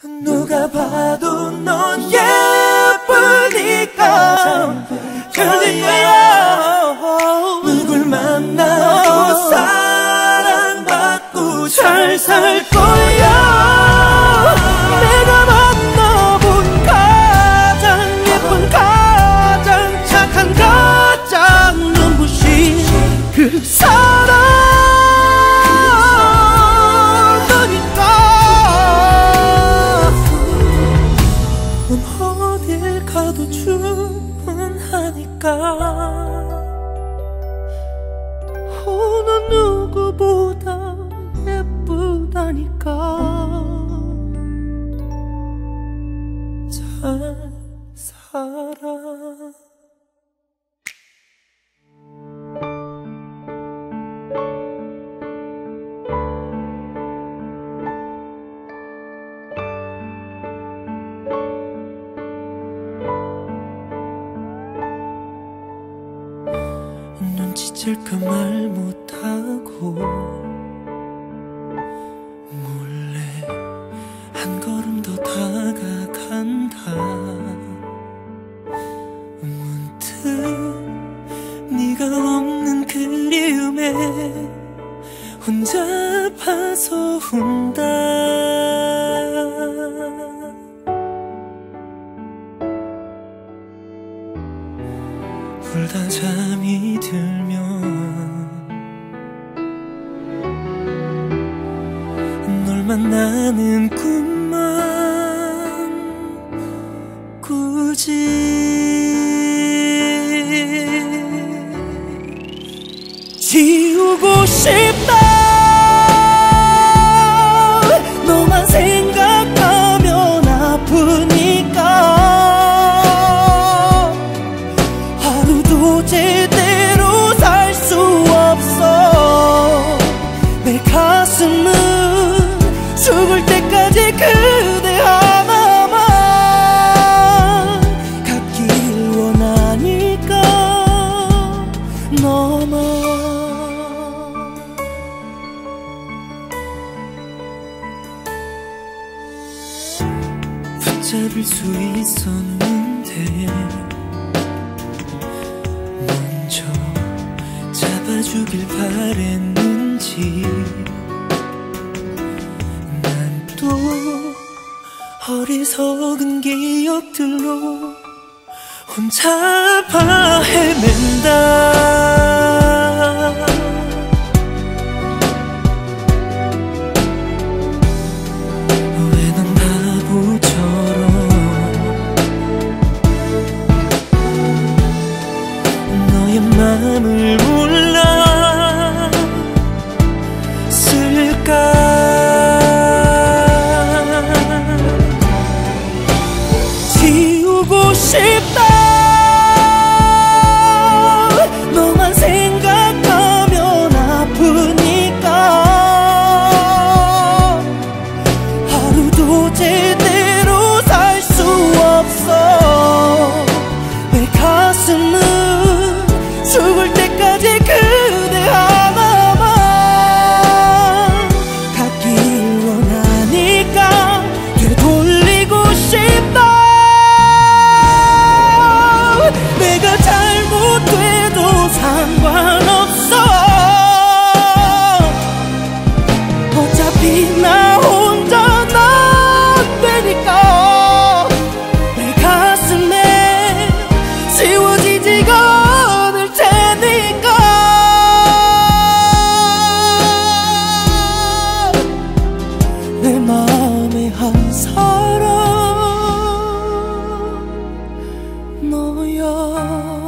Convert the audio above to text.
누가 봐도 넌 예쁘니까. 그리야 누굴 만나도 사랑받고 잘살거 충분하니까. 어느 누구보다 예쁘다니까 눈치챌까 말 못하고 몰래 한 걸음 더 다가간다. 문득 네가 없는 그리움에 혼자 파서 운다. 울다 잠이 들면 널 만나는 꿈만 꾸지. 지우고 싶다 잡을 수 있었는데 먼저 잡아주길 바랬는지 난 또 어리석은 기억들로 혼자 봐 헤맨다 너여.